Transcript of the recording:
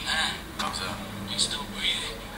behind. Thumbs up. You still breathing.